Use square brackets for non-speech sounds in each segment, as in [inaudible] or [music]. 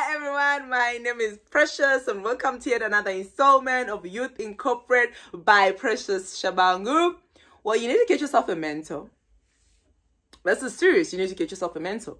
Hi everyone, my name is Precious and welcome to yet another installment of Youth In Corporate by Precious Shabangu. Well, you need to get yourself a mentor. This is serious, you need to get yourself a mentor.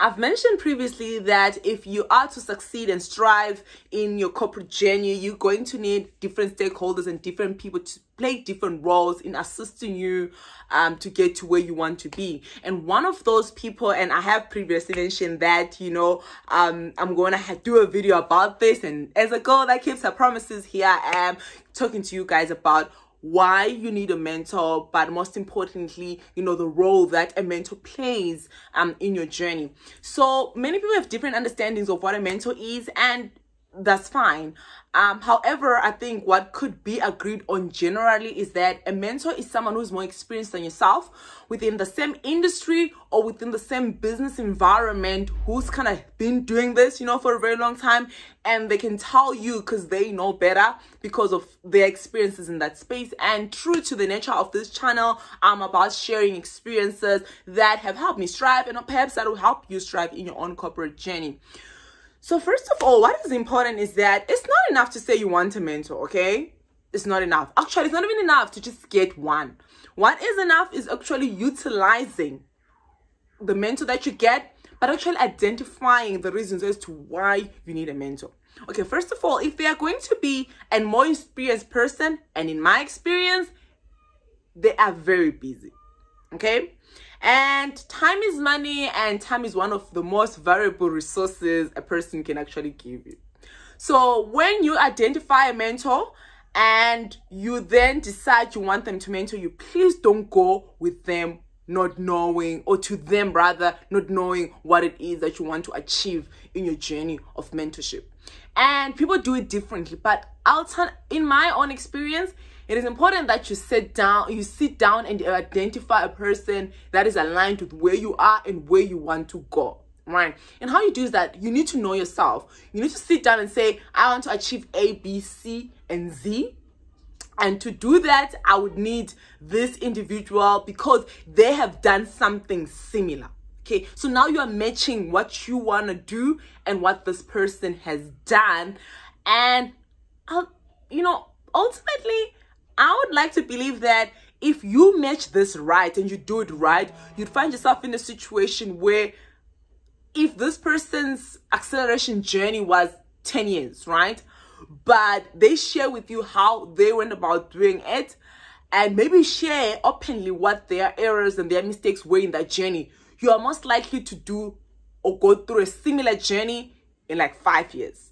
I've mentioned previously that if you are to succeed and strive in your corporate journey, you're going to need different stakeholders and different people to play different roles in assisting you um, to get to where you want to be. And one of those people, and I have previously mentioned that, you know, um, I'm going to do a video about this. And as a girl that keeps her promises, here I am talking to you guys about why you need a mentor, but most importantly, you know, the role that a mentor plays um in your journey. So many people have different understandings of what a mentor is, and that's fine. Um, however, I think what could be agreed on generally is that a mentor is someone who's more experienced than yourself within the same industry or within the same business environment who's kind of been doing this, you know, for a very long time. And they can tell you because they know better because of their experiences in that space. And true to the nature of this channel, I'm about sharing experiences that have helped me strive and perhaps that will help you strive in your own corporate journey. So first of all, what is important is that it's not enough to say you want a mentor, okay? It's not enough. Actually, it's not even enough to just get one. What is enough is actually utilizing the mentor that you get, but actually identifying the reasons as to why you need a mentor. Okay, first of all, if they are going to be a more experienced person, and in my experience, they are very busy. Okay, and time is money, and time is one of the most valuable resources a person can actually give you. So when you identify a mentor and you then decide you want them to mentor you, please don't go with them not knowing or to them rather not knowing what it is that you want to achieve in your journey of mentorship and people do it differently but i'll tell in my own experience it is important that you sit down you sit down and identify a person that is aligned with where you are and where you want to go right? And how you do is that you need to know yourself. You need to sit down and say i want to achieve a b c and z. And to do that i would need this individual because they have done something similar okay? So now you are matching what you want to do and what this person has done. And I'll, you know ultimately I would like to believe that if you match this right and you do it right, you'd find yourself in a situation where if this person's acceleration journey was 10 years, right? But they share with you how they went about doing it and maybe share openly what their errors and their mistakes were in that journey. You are most likely to do or go through a similar journey in like five years.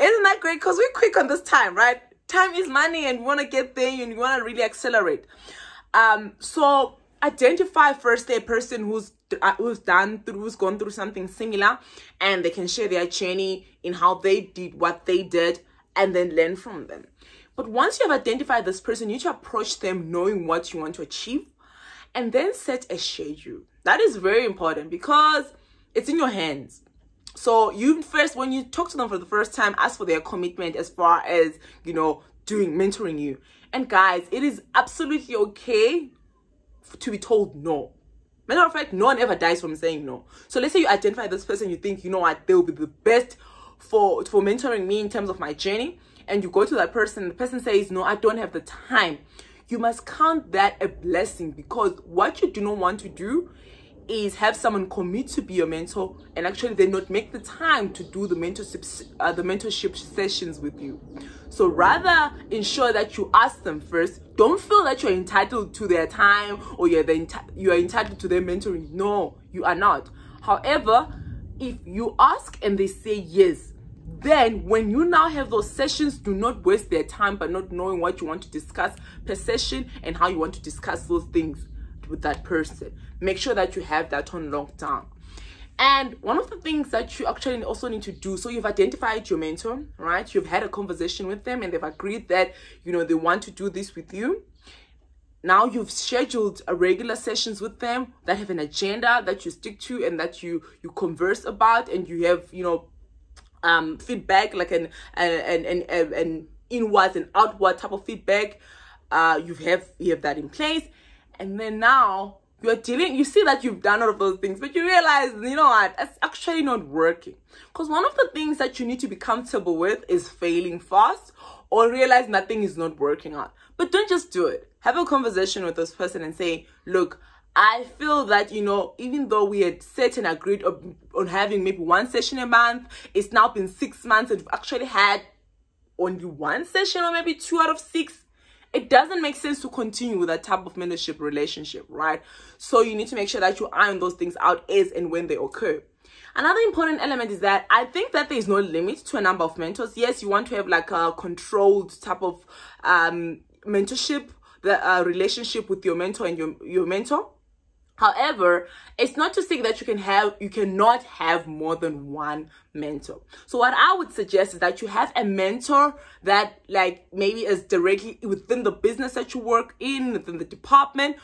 Isn't that great? Because we're quick on this time, right? Time is money and you want to get there and you want to really accelerate. Um so identify first a person who's uh, who's done through who's gone through something similar and they can share their journey in how they did what they did and then learn from them. But once you have identified this person you need to approach them knowing what you want to achieve and then set a schedule. That is very important because it's in your hands so you first, when you talk to them for the first time, ask for their commitment as far as, you know, doing mentoring you. And guys, it is absolutely okay to be told no. Matter of fact, no one ever dies from saying no. So let's say you identify this person, you think, you know what, they will be the best for for mentoring me in terms of my journey, and you go to that person, the person says, no, I don't have the time. You must count that a blessing because what you do not want to do is have someone commit to be your mentor and actually they not make the time to do the mentorship uh, the mentorship sessions with you. So rather ensure that you ask them first. Don't feel that you're entitled to their time or you're the you are entitled to their mentoring. No you are not. However if you ask and they say yes then when you now have those sessions do not waste their time by not knowing what you want to discuss per session and how you want to discuss those things with that person. Make sure that you have that on lockdown. And one of the things that you actually also need to do, so you've identified your mentor, right? You've had a conversation with them and they've agreed that, you know, they want to do this with you. Now you've scheduled a regular sessions with them that have an agenda that you stick to and that you you converse about and you have, you know, um feedback like an an an an, an inwards and outward type of feedback. Uh you have you have that in place and then now you're dealing, you see that you've done all of those things, but you realize, you know what, it's actually not working. Because one of the things that you need to be comfortable with is failing fast or realize nothing is not working out. But don't just do it. Have a conversation with this person and say, look, I feel that, you know, even though we had set and agreed on, on having maybe one session a month, it's now been six months and we've actually had only one session or maybe two out of six it doesn't make sense to continue with that type of mentorship relationship, right? So you need to make sure that you iron those things out as and when they occur. Another important element is that I think that there is no limit to a number of mentors. Yes, you want to have like a controlled type of um, mentorship, the uh, relationship with your mentor and your, your mentor. However, it's not to say that you can have you cannot have more than one mentor. So what I would suggest is that you have a mentor that like maybe is directly within the business that you work in, within the department,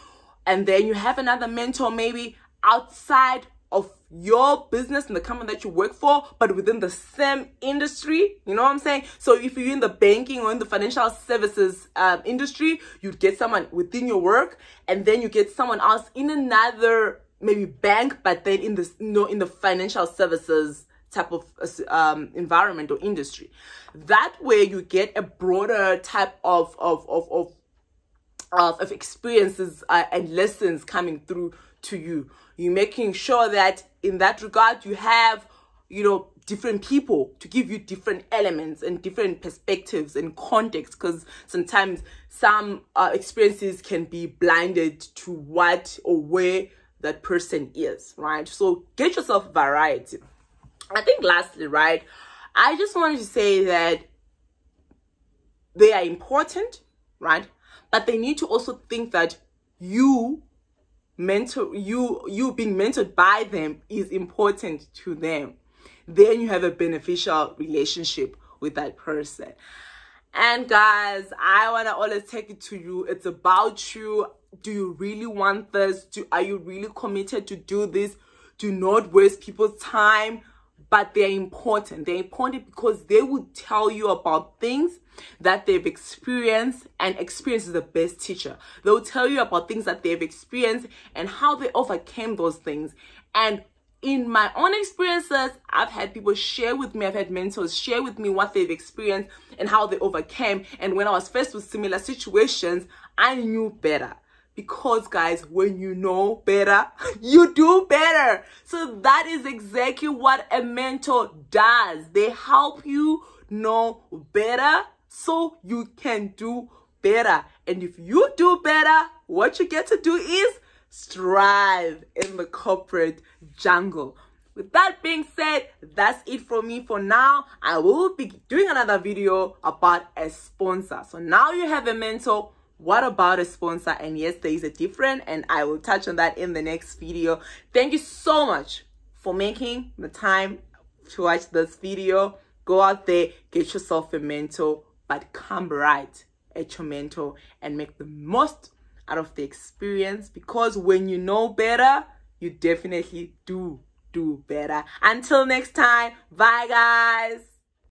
and then you have another mentor maybe outside of your business and the company that you work for, but within the same industry. You know what I'm saying? So if you're in the banking or in the financial services um, industry, you'd get someone within your work, and then you get someone else in another maybe bank, but then in the you know in the financial services type of um, environment or industry. That way, you get a broader type of of of of of, of experiences uh, and lessons coming through to you. You're making sure that in that regard you have, you know, different people to give you different elements and different perspectives and context because sometimes some uh, experiences can be blinded to what or where that person is, right? So get yourself variety. I think lastly, right, I just wanted to say that they are important, right? But they need to also think that you mentor you you being mentored by them is important to them. Then you have a beneficial relationship with that person. And guys i want to always take it to you. It's about you. Do you really want this? Do are you really committed to do this? Do not waste people's time but they're important. They're important because they will tell you about things that they've experienced and experience is the best teacher. They'll tell you about things that they've experienced and how they overcame those things. And in my own experiences, I've had people share with me, I've had mentors share with me what they've experienced and how they overcame. And when I was faced with similar situations, I knew better because guys when you know better [laughs] you do better. So that is exactly what a mentor does. They help you know better so you can do better. And if you do better what you get to do is strive in the corporate jungle. With that being said that's it for me for now. I will be doing another video about a sponsor. So now you have a mentor what about a sponsor? And yes there is a difference and i will touch on that in the next video. Thank you so much for making the time to watch this video. Go out there get yourself a mentor but come right at your mentor and make the most out of the experience because when you know better you definitely do do better. Until next time bye guys